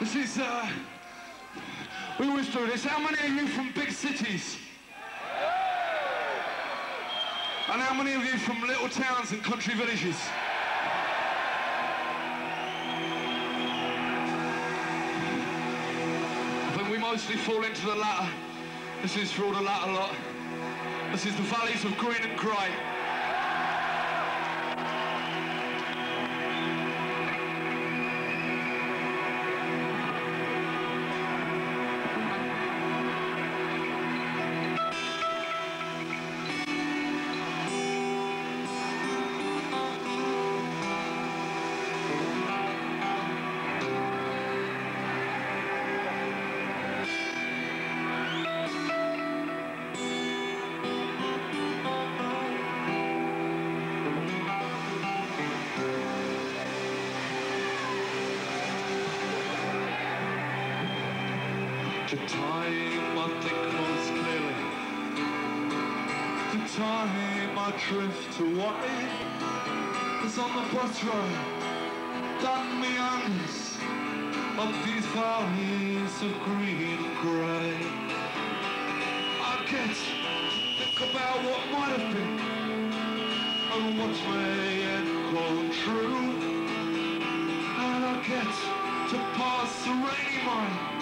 This is, uh, we always do this. How many of you from big cities? And how many of you from little towns and country villages? I think we mostly fall into the latter. This is for all the latter lot. This is the valleys of green and grey. The time I think most clearly The time I drift away Is on the bus Down the meanders Of these valleys of green and grey I get Think about what might have been And what may end grown true And I get to pass the rainy mind